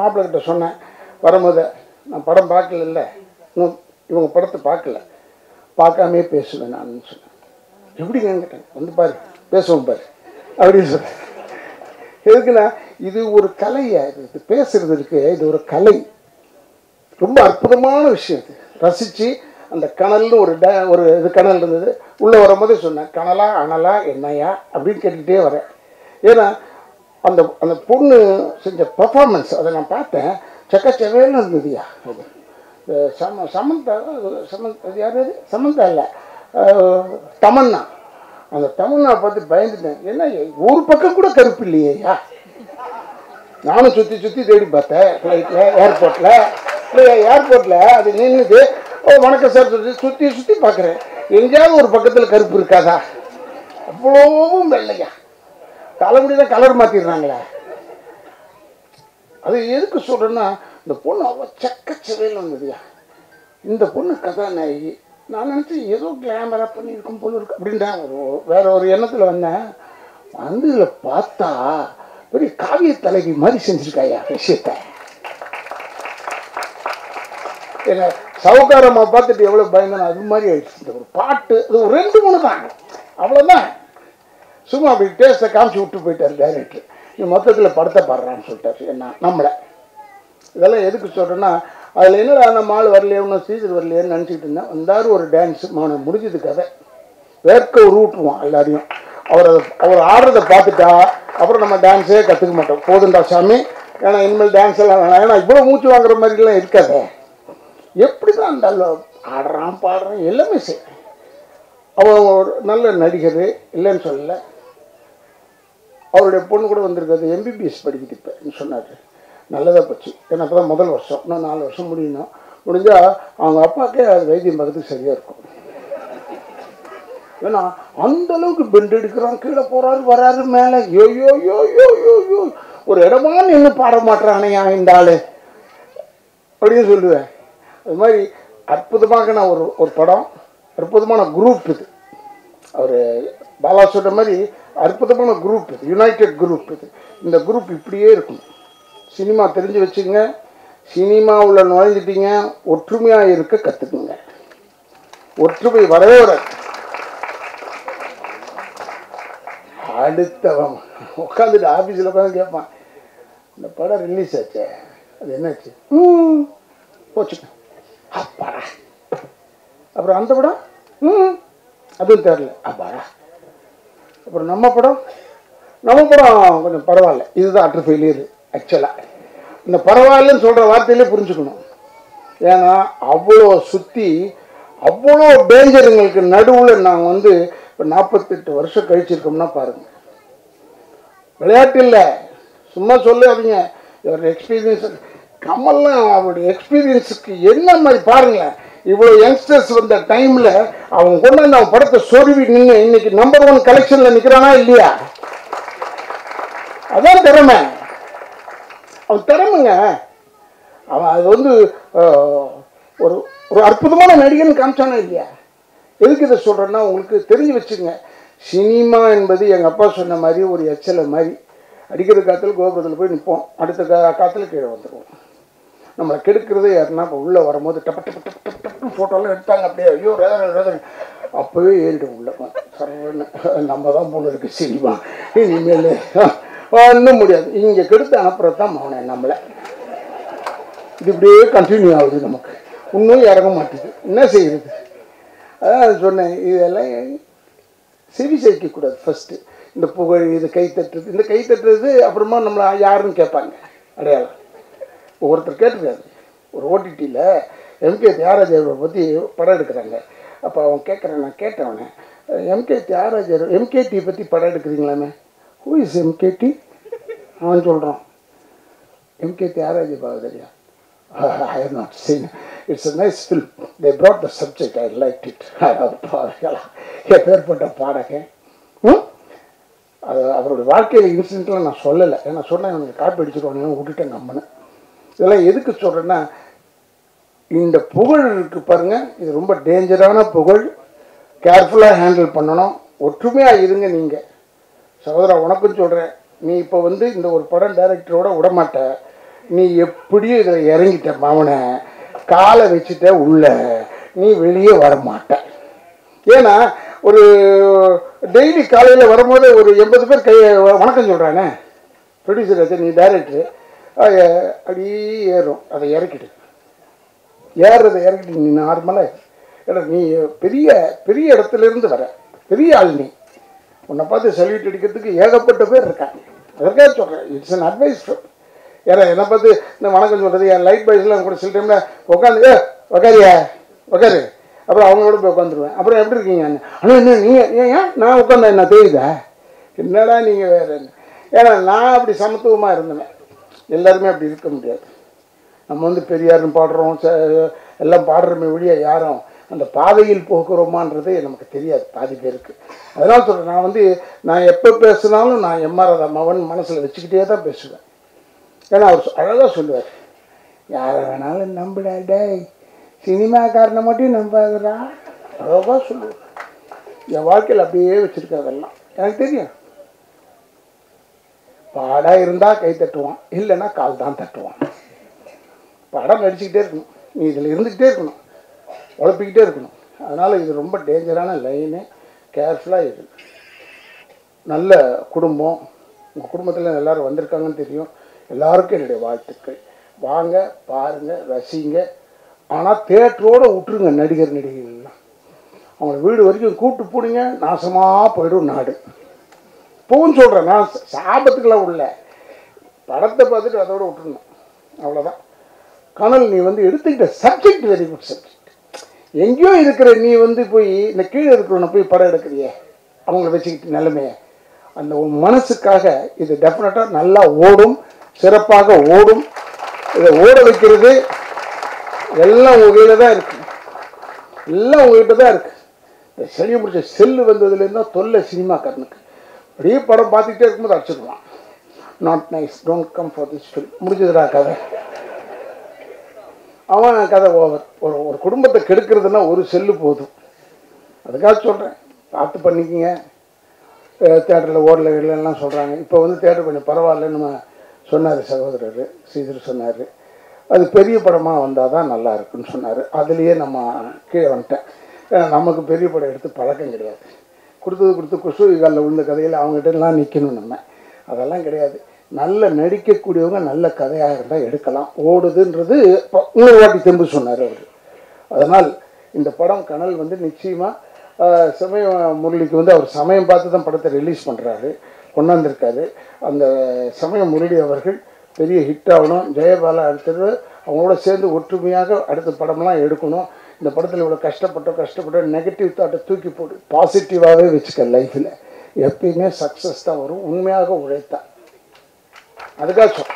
மாப்பிள்ளை கிட்ட சொன்னேன் வரும்போது நான் படம் பார்க்கல இல்லை இன்னும் இவங்க படத்தை பார்க்கல. பார்க்காமே பேசுவேன் நான் சொன்னேன். எப்படிங்க கேட்டேன் வந்து பாரு பேசுவோம் பாரு அப்படின்னு சொன்னேன். எதுக்குன்னா இது ஒரு கலையா இது? பேசுறதுக்கு பேசுறது இருக்கு இது ஒரு கலை. ரொம்ப அற்புதமான விஷயம் இது. ரசித்து அந்த கனல்னு ஒரு ட ஒரு இது கனல் இருந்தது. உள்ளே வரும்போதே சொன்னேன் கனலா அனலா என்னையா அப்படின்னு கேட்டுக்கிட்டே வரேன். ஏன்னா அந்த அந்த பொண்ணு செஞ்ச பர்ஃபார்மன்ஸ் அதை நான் பார்த்தேன். செக்கச்செவேன்னு இருந்ததுயா? அது. இந்த சம சமந்தா சமந்த் அது யார் அது? சமந்தா இல்லை. தமன்னா. அந்த தமன்னா பார்த்து பயந்துட்டேன். என்ன ஒரு பக்கம் கூட கருப்பு இல்லையா நானும் சுற்றி சுற்றி தேடி பார்த்தேன். ஃப்ளைட்டில் ஏர்போர்ட்டில் இல்லை ஏர்போர்ட்டில் அது நின்றுது ஓ வணக்கம் சார் சொல்லி சுற்றி சுற்றி பார்க்குறேன். எங்கேயாவது ஒரு பக்கத்தில் கருப்பு இருக்காதா? அவ்வளோவும் வெள்ளையா. தலைமுடியில் கலர் மாற்றிடுறாங்களே அது எதுக்கு சொல்கிறேன்னா இந்த பொண்ணு அவ்வளோ செக்கச்சவையில் வந்ததுயா இந்த பொண்ணு கதாநாயகி நான் நினச்சி ஏதோ கிளாமராக பண்ணியிருக்கும் போல இருக்கு அப்படின்றேன் ஒரு வேற ஒரு எண்ணத்தில் வந்தேன். வந்து இதில் பார்த்தா பெரிய காவிய தலைவி மாதிரி செஞ்சுருக்காயா விஷயத்த. என்ன சவுக்காரம்மா பார்த்துட்டு எவ்வளோ பயந்தன அது மாதிரி ஆயிடுச்சு. இந்த ஒரு பாட்டு அது ஒரு ரெண்டு மூணு தான். அவ்வளோதான் சும்மா அப்படி டேஸ்ட்டை காமிச்சு விட்டு போயிட்டார் டைரக்டர் நீ மொத்தத்தில் படத்தை பாடுறான்னு சொல்லிட்டாரு. என்ன? நம்மளை. இதெல்லாம் எதுக்கு சொல்கிறேன்னா அதில் என்னடா நம்ம ஆள் வரலையே இன்னும் சீசர் வரலையேன்னு நினச்சிக்கிட்டு இருந்தேன். வந்தார் ஒரு டான்ஸ் மௌன முடிஞ்சது கதை. வேர்க்க உருட்டுவோம் எல்லாரையும். அவர் அதை அவர் ஆடுறதை பார்த்துட்டா அப்புறம் நம்ம டான்ஸே கற்றுக்க மாட்டோம். போதுண்டா சாமி. ஏன்னா இனிமேல் டான்ஸ் எல்லாம் வேணாம். ஏன்னா இவ்வளோ மூச்சு வாங்குற மாதிரிலாம் இருக்காதே. எப்படி தான் அந்த ஆடுறான் பாடுறான் எல்லாமே சரி. அவன் ஒரு நல்ல நடிகர் இல்லைன்னு சொல்லலை. அவருடைய பொண்ணு கூட வந்திருக்காது எம்பிபிஎஸ் படிக்குது இப்போ சொன்னார். நல்லதாக போச்சு. ஏன்னா அப்போ தான் முதல் வருஷம். இன்னும் நாலு வருஷம் முடியணும். முடிஞ்சால் அவங்க அப்பாக்கே அது வைத்தியம் பார்க்கறதுக்கு சரியாக இருக்கும். ஏன்னா அந்த அளவுக்கு பெண்ட் எடுக்கிறான் கீழே போறாரு வராரு மேலே. யோயோ யோ யோ யோ யோ யோ ஒரு இடமா நின்று பாட மாட்டானையா இந்த ஆளு. அப்படின்னு சொல்லுவேன். அது மாதிரி அற்புதமாக நான் ஒரு ஒரு படம் அற்புதமான குரூப் இது. அவர் பாலா சொல்கிற மாதிரி அற்புதமான குரூப் இது யுனைடெட் குரூப் இது. இந்த குரூப் இப்படியே இருக்கும். சினிமா தெரிஞ்சு வச்சுங்க. சினிமாவில் நுழைஞ்சிட்டீங்க. ஒற்றுமையாக இருக்க கற்றுக்குங்க ஒற்றுமை வரவே வராது. அடுத்தவன் உட்காந்துட்டு ஆஃபீஸில் உட்காந்து கேட்பான் இந்த படம் ரிலீஸ் ஆச்சே. அது என்னாச்சு? ம். போச்சு. அப்பாடா. அப்புறம் அந்த படம்? ம். அதுவும் தெரில அப்பாடா அப்புறம் நம்ம படம் நம்ம படம் கொஞ்சம் பரவாயில்ல. இதுதான் அட்ரு ஃபெயிலியர் ஆக்சுவலாக இந்த பரவாயில்லன்னு சொல்கிற வார்த்தையிலே புரிஞ்சுக்கணும். ஏன்னா அவ்வளோ சுற்றி அவ்வளோ டேஞ்சருங்களுக்கு நடுவில் நாங்கள் வந்து இப்போ நாற்பத்தெட்டு வருஷம் கழிச்சிருக்கோம்னா பாருங்கள் விளையாட்டு இல்லை. சும்மா சொல்லாதீங்க. ஒரு எக்ஸ்பீரியன்ஸ் கமல்லாம் அவருடைய எக்ஸ்பீரியன்ஸுக்கு என்ன மாதிரி பாருங்களேன். இவ்வளோ யங்ஸ்டர்ஸ் வந்த டைமில் அவங்க கொண்டு வந்து அவன் படத்தை சொருவி நின்று இன்னைக்கு நம்பர் ஒன் கலெக்ஷனில் நிற்கிறானா இல்லையா? அதான் திறமை. அவன் திறமைங்க. அவன் அது வந்து ஒரு ஒரு அற்புதமான நடிகன் காமிச்சானா இல்லையா? எதுக்கு இதை சொல்கிறேன்னா உங்களுக்கு தெரிஞ்சு வச்சுங்க சினிமா என்பது எங்கள் அப்பா சொன்ன மாதிரி ஒரு எச்சலை மாதிரி. அடிக்கிற காற்றுல கோபுரத்தில் போய் நிற்போம் அடுத்த கா காற்றுல கீழே வந்துடுவோம் நம்மளை கெடுக்கிறது யாருன்னா இப்போ உள்ளே வரும்போது டப்ப டப்ப டப்ப டப்பு டப்புன்னு ஃபோட்டோலாம் எடுத்தாங்க. அப்படியே ஐயோ ரேதன் ரேதனை அப்போவே ஏறிடும் உள்ள. சரவண நம்ம தான் போல இருக்கு சினிமா. இனிமேல் ஒன்றும் முடியாது. இங்கே கெடுத்து அனுப்புறது தான் மௌனம் நம்மளை. இது இப்படியே கண்டினியூ ஆகுது நமக்கு. இன்னும் இறங்க மாட்டேங்குது என்ன செய்கிறது அதான் சொன்னேன். இதெல்லாம் செவி சேர்க்கக்கூடாது ஃபஸ்ட்டு இந்த புகழ் இது கை தட்டுறது. இந்த கை தட்டுறது அப்புறமா நம்மளை யாருன்னு கேட்பாங்க. அடையாளம். ஒருத்தர் கேட்டிருக்காரு. ஒரு ஓடிடியில் எம்கே தியாகராஜரை பற்றி படம் எடுக்கிறாங்க. அப்போ அவன் கேட்குறேன் நான் கேட்டவனே எம்கே தியாகராஜர் எம்கேடி பற்றி படம் எடுக்கிறீங்களாமே? ஹூ இஸ் எம்கேடி அவன் சொல்கிறான் MK Thyagaraja பாகதரியா I have not seen it's a nice film they brought the subject I like it எப்பேற்பட்ட பாடகன். ம்? அது அவருடைய வாழ்க்கையில் இன்சிடென்ட்லாம் நான் சொல்லலை. ஏன்னா சொன்னேன் எனக்கு காப்பி அடிச்சிருவானு விட்டுட்டேன் கம்மனு இதெல்லாம் எதுக்கு சொல்கிறேன்னா இந்த புகழ் இருக்குது பாருங்கள் இது ரொம்ப டேஞ்சரான புகழ். கேர்ஃபுல்லாக ஹேண்டில் பண்ணணும். ஒற்றுமையாக இருங்க நீங்கள் சகோதரா உனக்கும் சொல்கிறேன் நீ இப்போ வந்து இந்த ஒரு படம் டைரக்டரோட விடமாட்ட நீ எப்படியும் இதில் இறங்கிட்ட மவனை காலை வச்சுட்ட உள்ள. நீ வெளியே வர மாட்ட. ஏன்னா ஒரு டெய்லி காலையில் வரும்போது ஒரு எண்பது பேர் கை வணக்கம் சொல்கிறானே ப்ரொடியூசர் நீ டைரக்டரு அப்படியே ஏறும். அதை இறக்கிட்டு ஏறுறதை இறக்கிட்டு நீ நார்மலாக ஏன்னா நீ பெரிய பெரிய இடத்துல இருந்து வர. பெரிய ஆள் நீ. உன்னை பார்த்து சல்யூட் அடிக்கிறதுக்கு ஏகப்பட்ட பேர் இருக்காங்க. அதற்காக சொல்கிறேன் இட்ஸ் அன் அட்வைஸ் ஏன்னா என்னை பார்த்து இந்த வணக்கம் சொல்கிறது என் லைட் பாய்ஸ்லாம் கூட சில டைமில் உட்காந்து ஏ உக்காரியா? உக்காரு. அப்புறம் அவங்களோட போய் உட்காந்துருவேன் அப்புறம் எப்படி இருக்கீங்க? ஆனால் என்ன நீங்கள் ஏன் ஏன்? நான் உட்காந்தேன் என்ன? தெரியுதா? என்னடா நீங்கள் வேறு ஏன்னா நான் அப்படி சமத்துவமாக இருந்தேன் எல்லாருமே அப்படி இருக்க முடியாது. நம்ம வந்து பெரியார்னு பாடுறோம் ச- எல்லாம் பாடுறோமே ஒழிய யாரும் அந்த பாதையில் போகிறோமான்றது நமக்கு தெரியாது பாதி பேருக்கு. அதனால் சொல்கிறேன் நான் வந்து நான் எப்போ பேசினாலும் நான் எம்ஆர்ஆர் அம்மாவன் மனசில் வச்சுக்கிட்டே தான் பேசுவேன். ஏன்னா அவர் அழகாக சொல்லுவார் யாரை வேணாலும் நம்புடா டேய் சினிமாக்காரனை மட்டும் நம்பாதுடா. அழகாக சொல்லுவார். என் வாழ்க்கையில் அப்படியே வச்சுருக்காதெல்லாம் எனக்கு தெரியும். பாடா இருந்தால் கை தட்டுவான் இல்லைன்னா கால் தான் தட்டுவான். படம் நடிச்சுக்கிட்டே இருக்கணும். நீ இதில் இருந்துக்கிட்டே இருக்கணும். உழப்பிக்கிட்டே இருக்கணும். அதனால் இது ரொம்ப டேஞ்சரான லைனு கேர்ஃபுல்லாக இது. நல்ல குடும்பம். உங்கள் குடும்பத்தில் எல்லோரும் வந்திருக்காங்கன்னு தெரியும். எல்லாருக்கும் என்னுடைய வாழ்த்துக்கள். வாங்க பாருங்கள் ரசிங்க. ஆனால் தேட்டரோடு விட்டுருங்க நடிகர் நடிகைகள்லாம். அவங்கள வீடு வரைக்கும் கூப்பிட்டு போனீங்க நாசமாக போயிடும் நாடு. இப்போவும் சொல்கிறேன் நான் சாபத்துக்கெல்லாம் உள்ள. படத்தை பார்த்துட்டு அதோட விட்டுருணும் அவ்வளோதான் கனல் நீ வந்து எடுத்துக்கிட்ட சப்ஜெக்ட் வெரி குட் சப்ஜெக்ட் எங்கேயோ இருக்கிற நீ வந்து போய் இந்த கீழே இருக்கிறவனை போய் படம் எடுக்கிறியே? அவங்கள வச்சுக்கிட்டு நிலைமைய. அந்த உன் மனசுக்காக இது டெஃபினட்டாக நல்லா ஓடும் சிறப்பாக ஓடும். இதை ஓட வைக்கிறது எல்லாம் உங்கள் தான் இருக்குது எல்லாம் உங்ககிட்ட தான் இருக்குது இந்த செடியை பிடிச்ச செல்லு வந்ததுலேருந்து தான் தொல்லை சினிமாக்காரனுக்கு. அப்படியே படம் பார்த்துக்கிட்டே இருக்கும்போது அடிச்சிருவான். Not nice don't come for this film முடிஞ்சதுடா கதை. அவன் கதை ஓவர் ஒரு ஒரு குடும்பத்தை கெடுக்கிறதுனா ஒரு செல்லு போதும். அதுக்காக சொல்கிறேன் பார்த்து பண்ணிக்கிங்க. தேட்டரில் ஓடல இல்லைலாம் சொல்கிறாங்க இப்போ வந்து தேட்டர் கொஞ்சம் பரவாயில்லன்னு நம்ம சொன்னார் சகோதரர் ஸ்ரீதர் சொன்னார். அது பெரிய படமாக வந்தால் தான் நல்லா இருக்குன்னு சொன்னார். அதுலேயே நம்ம கீழே வந்துட்டேன். ஏன்னா நமக்கு பெரிய படம் எடுத்து பழக்கம் கிடையாது. கொடுத்தது கொடுத்து குசு காலில் விழுந்த கதையில் அவங்ககிட்டலாம் நிற்கணும் நம்ம. அதெல்லாம் கிடையாது. நல்ல நடிக்கக்கூடியவங்க நல்ல கதையாக இருந்தால் எடுக்கலாம். ஓடுதுன்றது இப்போ இன்னொரு வாட்டி தெம்பு சொன்னார் அவர். அதனால் இந்த படம் கனல் வந்து நிச்சயமாக சமயம் முரளிக்கு வந்து அவர் சமயம் பார்த்து தான் படத்தை ரிலீஸ் பண்ணுறாரு கொண்டாந்துருக்காரு. அந்த சமயம் முரளி அவர்கள் பெரிய ஹிட் ஆகணும். ஜெயபாலா அடுத்தது அவங்களோட சேர்ந்து ஒற்றுமையாக அடுத்த படம்லாம் எடுக்கணும். இந்த படத்தில் இவ்வளோ கஷ்டப்பட்டோம் கஷ்டப்பட்டோம் நெகட்டிவ் தாட்டை தூக்கி போடு பாசிட்டிவாகவே வச்சுக்க லைஃப்பில் எப்பயுமே சக்ஸஸ் தான் வரும். உண்மையாக உழைத்தான் அதுக்காக சொல்.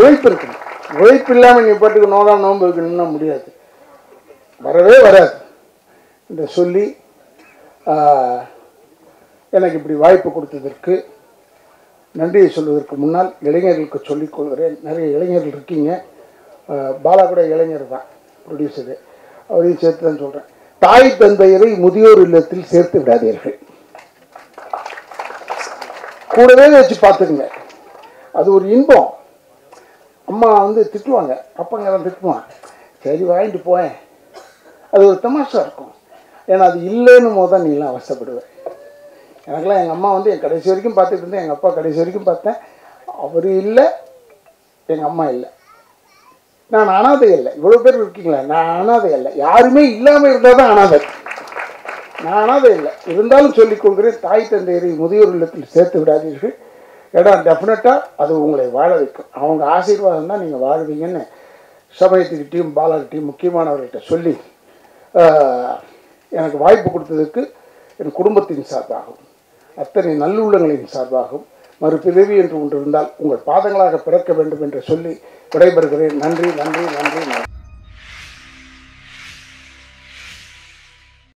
உழைப்பு இருக்கணும். உழைப்பு இல்லாமல் நீ பாட்டுக்கு நோகாம நோன்பு வைக்கணும்னா முடியாது. வரவே வராது. இதை சொல்லி எனக்கு இப்படி வாய்ப்பு கொடுத்ததற்கு நன்றியை சொல்வதற்கு முன்னால் இளைஞர்களுக்கு சொல்லிக் கொள்கிறேன். நிறைய இளைஞர்கள் இருக்கீங்க. பாலா கூட இளைஞர் தான். ப்ரொடியூசரு அவரையும் சேர்த்து தான் சொல்கிறேன் தாய் தந்தையரை முதியோர் இல்லத்தில் சேர்த்து விடாதீர்கள். கூடவே வச்சு பார்த்துக்குங்க. அது ஒரு இன்பம். அம்மா வந்து திட்டுவாங்க. அப்பங்க தான் திட்டுவான் சரி வாங்கிட்டு போயேன். அது ஒரு தமாஷா இருக்கும். ஏன்னா அது இல்லைன்னு போது தான் நீலாம் அவசப்படுவேன் எனக்கெல்லாம் எங்கள் அம்மா வந்து என் கடைசி வரைக்கும் பார்த்துட்டு இருந்தேன் எங்கள் அப்பா கடைசி வரைக்கும் பார்த்தேன். அவர் இல்லை எங்கள் அம்மா இல்லை. நான் அனாதை இல்லை இவ்வளோ பேர் இருக்கீங்களா? நான் அனாதை இல்லை யாருமே இல்லாமல் இருந்தால் தான் அனாதை. நான் அனாதை இல்லை இருந்தாலும் சொல்லிக்கொள்கிறேன் தாய் தந்தையரை முதியோர் இல்லத்தில் சேர்த்து விடாதீர்கள். இடம் டெஃபினட்டாக அது உங்களை வாழ வைக்கும். அவங்க ஆசீர்வாதம் தான் நீங்கள் வாழ்வீங்கன்னு சமயத்துக்கிட்டையும் பாலாக்கிட்டையும் முக்கியமானவர்கிட்ட சொல்லி எனக்கு வாய்ப்பு கொடுத்ததுக்கு என் குடும்பத்தின் சார்பாகவும் அத்தனை நல்லுள்ளங்களின் சார்பாகவும் மறுபிறவி என்று ஒன்று இருந்தால் உங்கள் பாதங்களாக பிறக்க வேண்டும் என்று சொல்லி விடைபெறுகிறேன். நன்றி நன்றி நன்றி நன்றி.